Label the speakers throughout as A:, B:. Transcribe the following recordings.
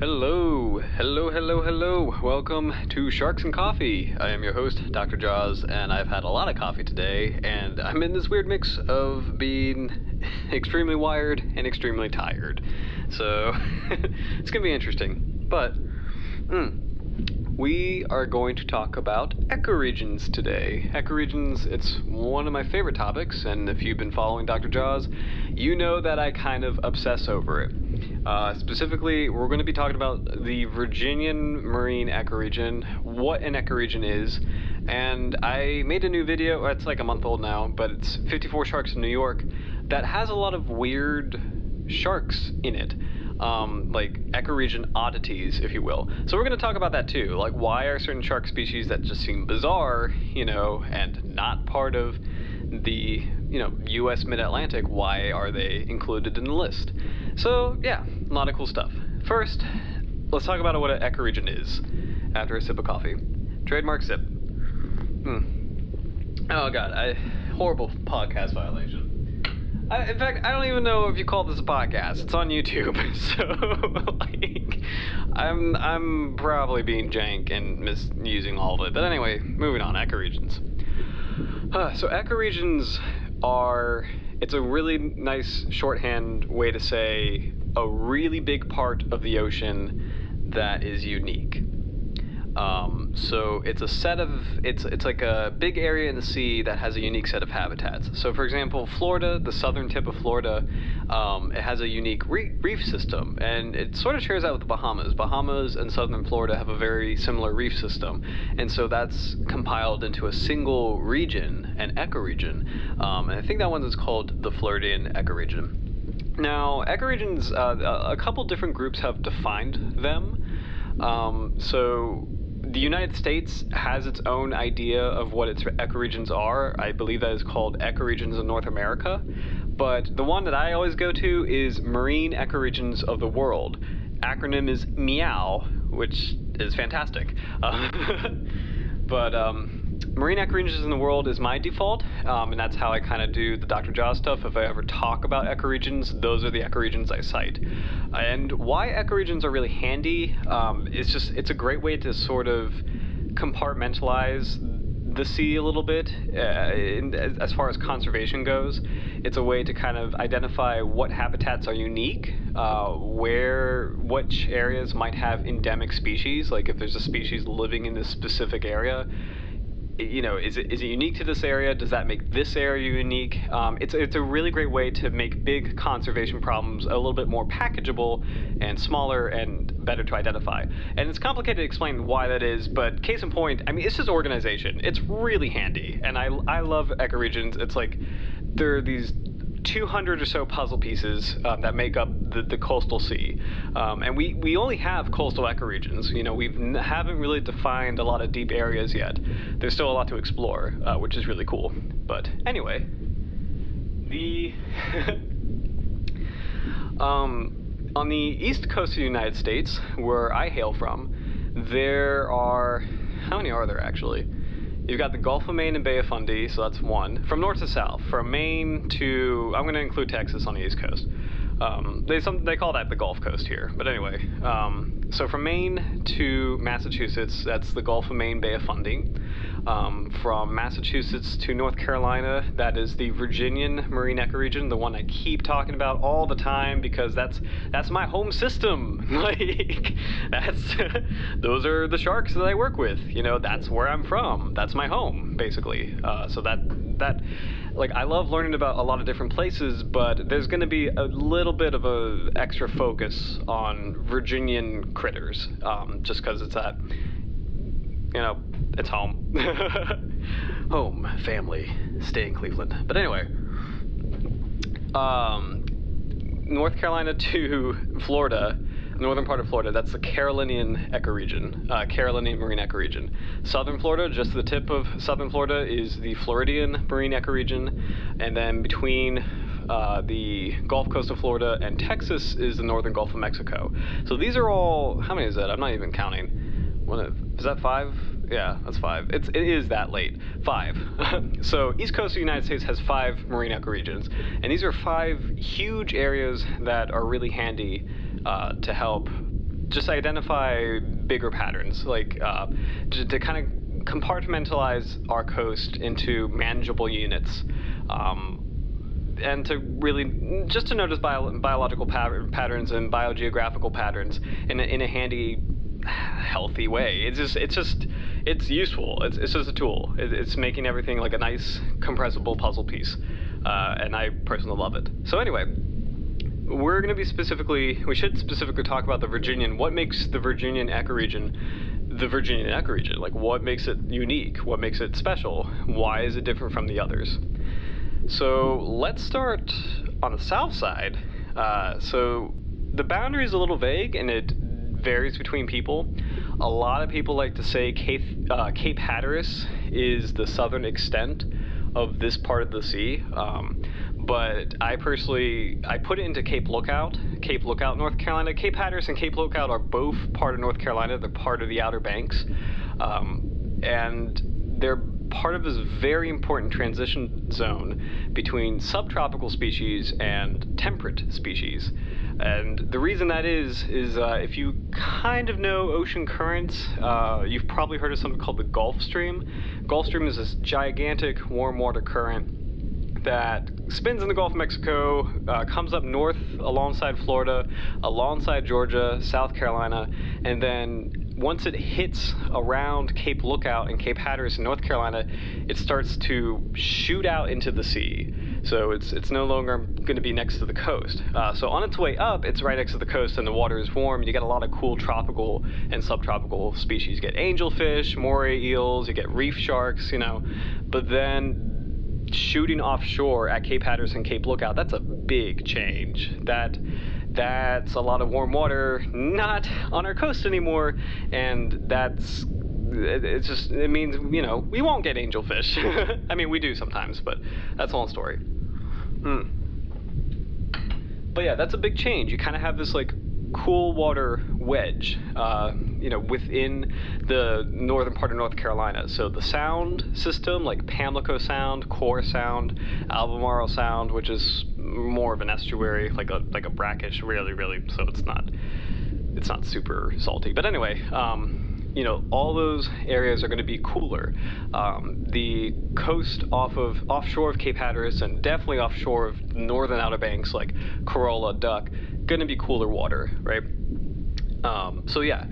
A: Hello, hello, hello, hello. Welcome to Sharks and Coffee. I am your host, Dr. Jaws, and I've had a lot of coffee today, and I'm in this weird mix of being extremely wired and extremely tired. So, it's gonna be interesting. But, mm, we are going to talk about ecoregions today. Ecoregions, it's one of my favorite topics, and if you've been following Dr. Jaws, you know that I kind of obsess over it. Uh, specifically, we're going to be talking about the Virginian marine ecoregion, what an ecoregion is, and I made a new video, it's like a month old now, but it's 54 sharks in New York, that has a lot of weird sharks in it um, like ecoregion oddities, if you will. So we're going to talk about that too. Like, why are certain shark species that just seem bizarre, you know, and not part of the you know U.S. Mid-Atlantic? Why are they included in the list? So yeah, a lot of cool stuff. First, let's talk about what an ecoregion is. After a sip of coffee, trademark sip. Hmm. Oh god, I horrible podcast violation. I, in fact, I don't even know if you call this a podcast. It's on YouTube, so like, I'm I'm probably being jank and misusing all of it. But anyway, moving on. Ecoregions. Uh, so ecoregions are it's a really nice shorthand way to say a really big part of the ocean that is unique. Um, so it's a set of it's it's like a big area in the sea that has a unique set of habitats. So for example, Florida, the southern tip of Florida, um, it has a unique reef system, and it sort of shares that with the Bahamas. Bahamas and southern Florida have a very similar reef system, and so that's compiled into a single region, an ecoregion. Um, and I think that one is called the Floridian ecoregion. Now, ecoregions, uh, a couple different groups have defined them. Um, so the United States has its own idea of what its ecoregions are. I believe that is called ecoregions of North America. But the one that I always go to is Marine Ecoregions of the World. Acronym is MEOW, which is fantastic. Uh, but um, Marine ecoregions in the world is my default, um, and that's how I kind of do the Dr. Jaws stuff. If I ever talk about ecoregions, those are the ecoregions I cite. And why ecoregions are really handy um, is just it's a great way to sort of compartmentalize the sea a little bit uh, in, as, far as conservation goes. It's a way to kind of identify what habitats are unique, uh, where which areas might have endemic species, like if there's a species living in this specific area you know, is it is it unique to this area? Does that make this area unique? Um, it's it's a really great way to make big conservation problems a little bit more packageable and smaller and better to identify. And it's complicated to explain why that is, but case in point, I mean, it's just organization. It's really handy, and I I love ecoregions. It's like there are these 200 or so puzzle pieces um, that make up the, the coastal sea. Um, and we, we only have coastal ecoregions. You know, we haven't really defined a lot of deep areas yet. There's still a lot to explore, uh, which is really cool. But anyway, the um, on the east coast of the United States, where I hail from, there are how many are there actually? You've got the Gulf of Maine and Bay of Fundy, so that's one. From north to south, from Maine to, I'm going to include Texas on the East Coast. Um, they some they call that the Gulf Coast here, but anyway. Um, so from Maine to Massachusetts, that's the Gulf of Maine Bay of Fundy. Um, from Massachusetts to North Carolina, that is the Virginian Marine Ecoregion, the one I keep talking about all the time because that's that's my home system. like that's those are the sharks that I work with. You know, that's where I'm from. That's my home, basically. Uh, so that that like I love learning about a lot of different places, but there's going to be a little bit of a extra focus on Virginian critters, um, just because it's that, you know, it's home, home, family, stay in Cleveland. But anyway, um, North Carolina to Florida northern part of Florida, that's the Carolinian ecoregion, uh, Carolinian marine ecoregion. Southern Florida, just the tip of southern Florida, is the Floridian marine ecoregion, and then between uh, the Gulf Coast of Florida and Texas is the northern Gulf of Mexico. So these are all, how many is that? I'm not even counting. Is that five? Yeah, that's five. It's, it is that late. Five. so East Coast of the United States has five marine ecoregions, and these are five huge areas that are really handy uh, to help just identify bigger patterns, like uh, to, to kind of compartmentalize our coast into manageable units. Um, and to really just to notice bio, biological patterns and biogeographical patterns in a, in a handy healthy way it's just it's just it's useful. It's, it's just a tool. It, it's making everything like a nice compressible puzzle piece uh, and i personally love it. So anyway we're going to be specifically we should specifically talk about the virginian. What makes the virginian ecoregion the virginian ecoregion like what makes it unique? What makes it special? Why is it different from the others? So let's start on the south side. Uh, so the boundary is a little vague and it varies between people. A lot of people like to say Cape, uh, Cape Hatteras is the southern extent of this part of the sea. Um, but I personally, I put it into Cape Lookout, Cape Lookout, North Carolina. Cape Hatteras and Cape Lookout are both part of North Carolina. They're part of the Outer Banks. Um, and they're part of this very important transition zone between subtropical species and temperate species. And the reason that is, is uh, if you kind of know ocean currents, uh, you've probably heard of something called the Gulf Stream. Gulf Stream is this gigantic warm water current that spins in the Gulf of Mexico, uh, comes up north alongside Florida, alongside Georgia, South Carolina, and then once it hits around Cape Lookout and Cape Hatteras in North Carolina, it starts to shoot out into the sea. So it's it's no longer going to be next to the coast. Uh, so on its way up, it's right next to the coast, and the water is warm. You get a lot of cool tropical and subtropical species. You get angelfish, moray eels, you get reef sharks, you know. But then shooting offshore at Cape Hatteras and Cape Lookout, that's a big change. That that's a lot of warm water not on our coast anymore, and that's it's just it means you know we won't get angelfish. I mean we do sometimes, but that's a long story. Hmm. But yeah, that's a big change. You kind of have this like cool water wedge, uh, you know, within the northern part of North Carolina. So the sound system, like Pamlico Sound, Core Sound, Albemarle Sound, which is more of an estuary, like a like a brackish, really, really. So it's not it's not super salty. But anyway, um, you know, all those areas are going to be cooler. Um, the coast off of offshore of Cape Hatteras and definitely offshore of northern Outer Banks, like Corolla, Duck, going to be cooler water, right? Um, so yeah,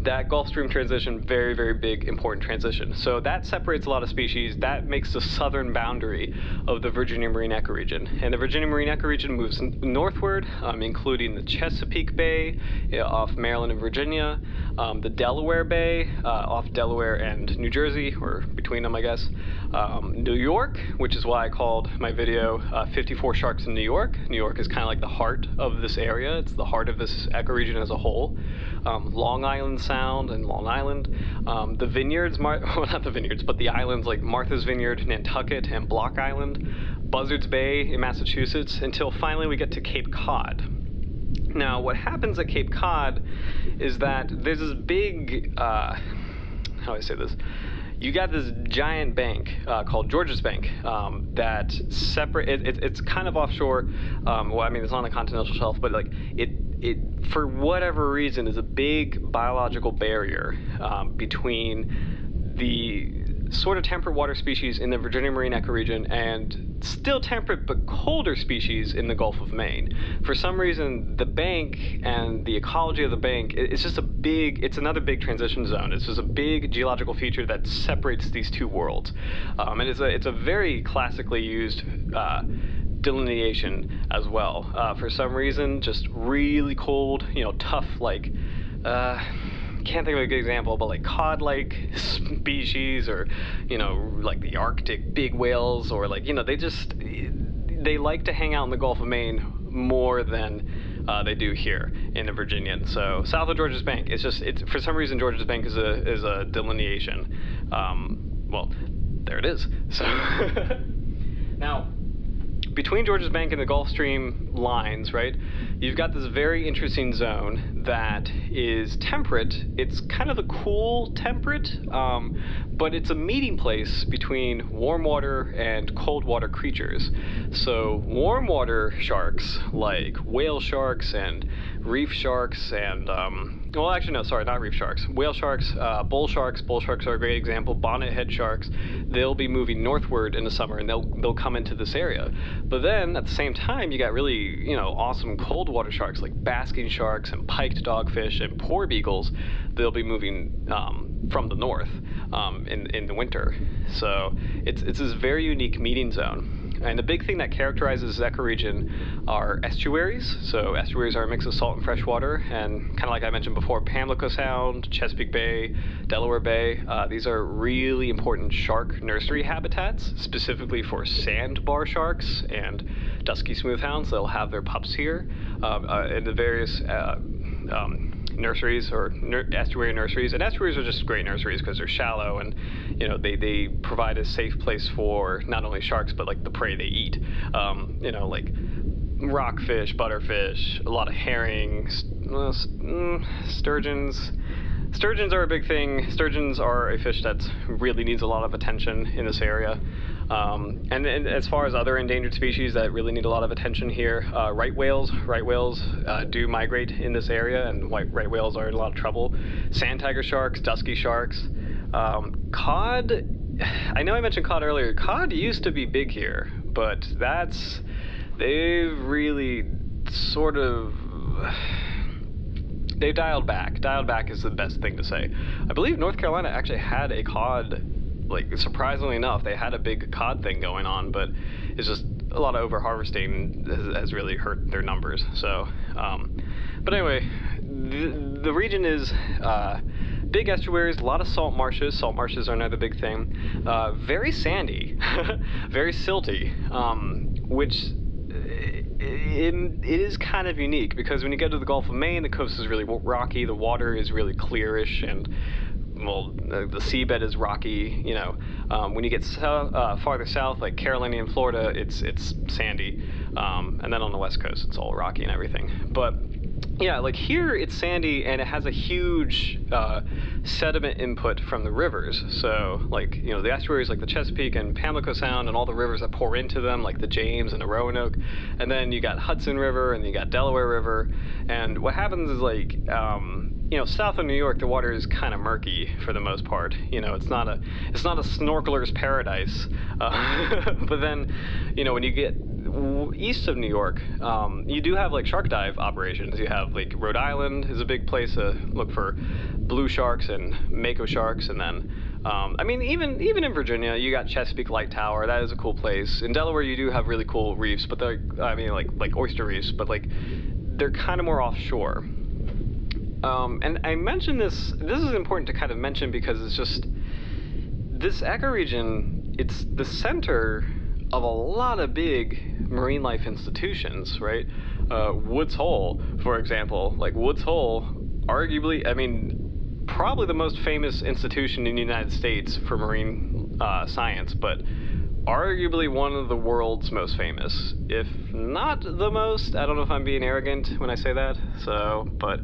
A: that Gulf Stream transition, very, very big, important transition. So that separates a lot of species. That makes the southern boundary of the Virginia marine ecoregion. And the Virginia marine ecoregion moves northward, um, including the Chesapeake Bay you know, off Maryland and Virginia, um, the Delaware Bay uh, off Delaware and New Jersey, or between them, I guess. Um, New York, which is why I called my video uh, 54 Sharks in New York. New York is kind of like the heart of this area. It's the heart of this ecoregion as a whole. Um, Long Island Sound and Long Island. Um, the vineyards, Mar- well, not the vineyards, but the islands like Martha's Vineyard, Nantucket, and Block Island. Buzzards Bay in Massachusetts, until finally we get to Cape Cod. Now, what happens at Cape Cod is that there's this big, uh, how do I say this? You got this giant bank uh, called Georges Bank um, that separate. It, it, it's kind of offshore. Um, well, I mean, it's on the continental shelf, but like it, it for whatever reason is a big biological barrier um, between the sort of temperate water species in the Virginia marine ecoregion and still temperate but colder species in the Gulf of Maine. For some reason, the bank and the ecology of the bank, it's just a big, it's another big transition zone. It's just a big geological feature that separates these two worlds. Um, and it's a, it's a very classically used uh, delineation as well. Uh, for some reason, just really cold, you know, tough, like, uh, can't think of a good example, but like cod-like species, or you know, like the Arctic big whales, or like you know, they just they like to hang out in the Gulf of Maine more than uh, they do here in the Virginian. So south of Georges Bank, it's just it's for some reason Georges Bank is a is a delineation. Um, well, there it is. So now between Georges Bank and the Gulf Stream lines, right, you've got this very interesting zone that is temperate. It's kind of a cool temperate, um, but it's a meeting place between warm water and cold water creatures. So, warm water sharks, like whale sharks and reef sharks, and um, well, actually, no, sorry, not reef sharks. Whale sharks, uh, bull sharks. Bull sharks are a great example. Bonnethead sharks. They'll be moving northward in the summer, and they'll they'll come into this area. But then at the same time, you got really you know awesome cold water sharks like basking sharks and dogfish and porbeagles, they'll be moving um, from the north um, in in the winter. So it's it's this very unique meeting zone. And the big thing that characterizes the ecoregion are estuaries. So estuaries are a mix of salt and fresh water, and kind of like I mentioned before, Pamlico Sound, Chesapeake Bay, Delaware Bay. Uh, these are really important shark nursery habitats, specifically for sandbar sharks and dusky smoothhounds. They'll have their pups here, um, uh, in the various. Uh, um, nurseries or nur- estuary nurseries. And estuaries are just great nurseries because they're shallow and you know they, they provide a safe place for not only sharks but like the prey they eat. Um, you know like rockfish, butterfish, a lot of herring, st- mm, sturgeons. Sturgeons are a big thing. Sturgeons are a fish that really needs a lot of attention in this area. Um, and, and, as far as other endangered species that really need a lot of attention here, uh, right whales. Right whales uh, do migrate in this area, and white right whales are in a lot of trouble. Sand tiger sharks, dusky sharks, um, cod. I know I mentioned cod earlier. Cod used to be big here, but that's they've really sort of they've dialed back. Dialed back is the best thing to say. I believe North Carolina actually had a cod like surprisingly enough, they had a big cod thing going on, but it's just a lot of over harvesting has, has really hurt their numbers. So, um, but anyway, the, the region is uh, big estuaries, a lot of salt marshes. Salt marshes are another big thing. Uh, very sandy, very silty, um, which it, it is kind of unique because when you get to the Gulf of Maine, the coast is really rocky, the water is really clearish, and well, the, the seabed is rocky. You know, um, when you get so, uh, farther south, like Carolina and Florida, it's it's sandy, um, and then on the west coast, it's all rocky and everything. But yeah, like here it's sandy and it has a huge uh, sediment input from the rivers. So, like, you know, the estuaries like the Chesapeake and Pamlico Sound and all the rivers that pour into them, like the James and the Roanoke. And then you got Hudson River and you got Delaware River. And what happens is, like, um, you know, south of New York, the water is kind of murky for the most part. You know, it's not a it's not a snorkeler's paradise. Uh, but then, you know, when you get east of New York, um, you do have like shark dive operations. You have like Rhode Island is a big place to look for blue sharks and mako sharks, and then. Um, I mean, even even in Virginia, you got Chesapeake Light Tower. That is a cool place. In Delaware, you do have really cool reefs, but they're I mean, like like oyster reefs, but like they're kind of more offshore. Um, and I mentioned this, this is important to kind of mention because it's just, this ecoregion, it's the center of a lot of big marine life institutions, right? Uh, Woods Hole, for example, like Woods Hole, arguably, I mean, probably the most famous institution in the United States for marine uh, science, but arguably one of the world's most famous, if not the most. I don't know if I'm being arrogant when I say that, so, but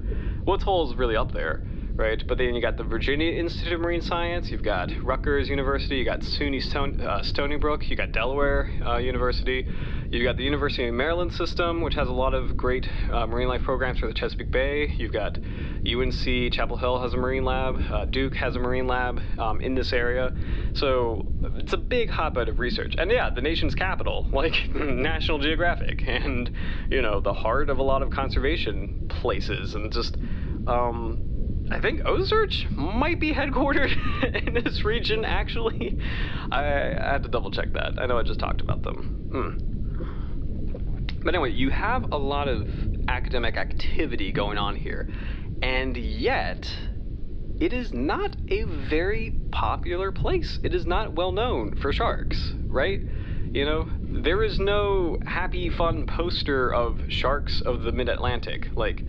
A: Woods Hole is really up there, right? But then you got the Virginia Institute of Marine Science, you've got Rutgers University, you got SUNY Stone, uh, Stony Brook, you got Delaware uh, University, you've got the University of Maryland system, which has a lot of great uh, marine life programs for the Chesapeake Bay. You've got UNC Chapel Hill has a marine lab, uh, Duke has a marine lab um, in this area. So it's a big hotbed of research. And yeah, the nation's capital, like National Geographic, and you know, the heart of a lot of conservation places, and just um, I think OCEARCH might be headquartered in this region, actually. I, I, had to double check that. I know I just talked about them. Mm. But anyway, you have a lot of academic activity going on here, and yet it is not a very popular place. It is not well known for sharks, right? You know, there is no happy, fun poster of sharks of the mid Atlantic. Like,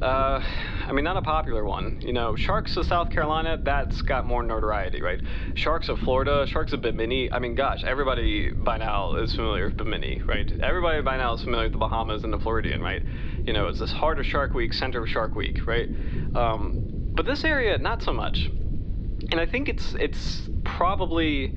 A: Uh, I mean, not a popular one. You know, Sharks of South Carolina, that's got more notoriety, right? Sharks of Florida, Sharks of Bimini. I mean, gosh, everybody by now is familiar with Bimini, right? Everybody by now is familiar with the Bahamas and the Floridian, right? You know, it's this heart of Shark Week, center of Shark Week, right? Um, but this area, not so much. And I think it's it's probably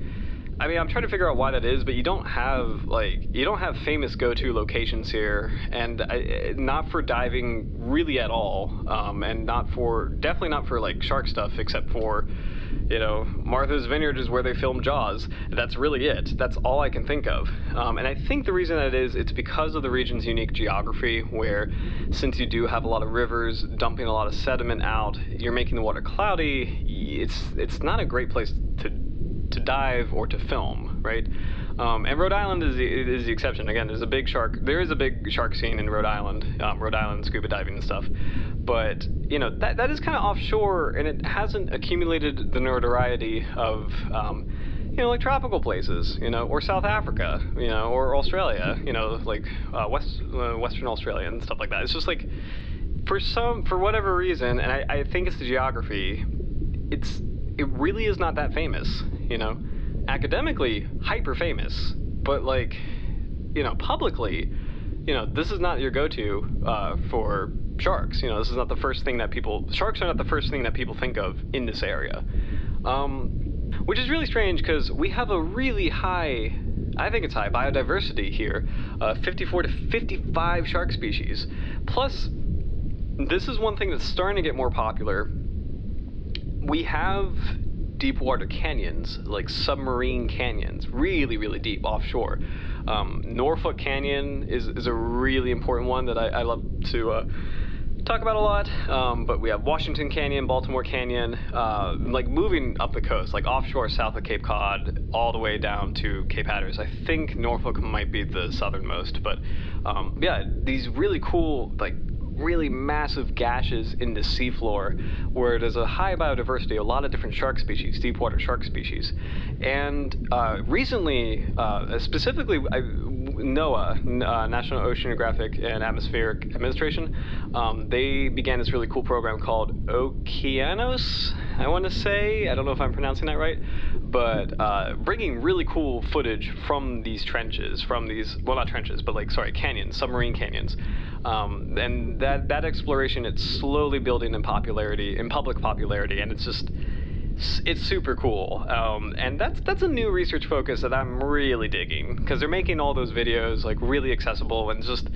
A: I mean, I'm trying to figure out why that is, but you don't have like you don't have famous go-to locations here, and I, not for diving really at all, um, and not for definitely not for like shark stuff, except for you know Martha's Vineyard is where they filmed Jaws. That's really it. That's all I can think of, um, and I think the reason that is it's because of the region's unique geography, where since you do have a lot of rivers dumping a lot of sediment out, you're making the water cloudy. It's it's not a great place to to dive or to film, right? Um, and Rhode Island is the, is the exception. Again, there's a big shark. There is a big shark scene in Rhode Island, um, Rhode Island scuba diving and stuff. But you know that that is kind of offshore, and it hasn't accumulated the notoriety of. Um, you know, like tropical places, you know, or South Africa, you know, or Australia, you know, like uh, West uh, Western Australia and stuff like that. It's just like, for some, for whatever reason, and I, I think it's the geography. It's it really is not that famous you know, academically hyper famous, but like, you know, publicly, you know, this is not your go-to uh, for sharks. You know, this is not the first thing that people sharks are not the first thing that people think of in this area, um, which is really strange because we have a really high. I think it's high biodiversity here, uh, 54 to 55 shark species. Plus, this is one thing that's starting to get more popular. We have deep water canyons, like submarine canyons, really, really deep offshore. Um, Norfolk Canyon is, is a really important one that I, I love to uh, talk about a lot. Um, but we have Washington Canyon, Baltimore Canyon, uh, like moving up the coast, like offshore south of Cape Cod, all the way down to Cape Hatteras. I think Norfolk might be the southernmost, but um, yeah, these really cool, like really massive gashes in the seafloor where there's a high biodiversity, a lot of different shark species, deep water shark species. And uh, recently, uh, specifically, I, NOAA, uh, National Oceanographic and Atmospheric Administration, um, they began this really cool program called Okeanos, I want to say. I don't know if I'm pronouncing that right, but uh, bringing really cool footage from these trenches, from these, well, not trenches, but like, sorry, canyons, submarine canyons. Um, and that, that exploration, it's slowly building in popularity, in public popularity, and it's just, it's super cool. Um, and that's that's a new research focus that I'm really digging because they're making all those videos like really accessible and just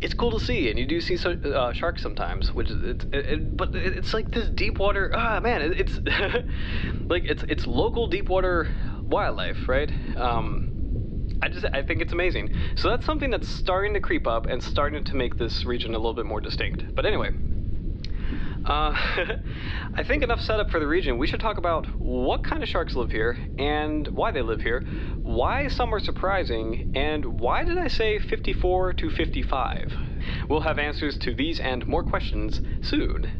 A: it's cool to see. And you do see so, uh, sharks sometimes, which is it, it, but it's like this deep water. Ah man, it, it's like it's it's local deep water wildlife, right? Um, I just I think it's amazing. So that's something that's starting to creep up and starting to make this region a little bit more distinct. But anyway, uh, I think enough setup for the region. We should talk about what kind of sharks live here and why they live here, why some are surprising, and why did I say 54 to 55? We'll have answers to these and more questions soon.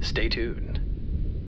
A: Stay tuned.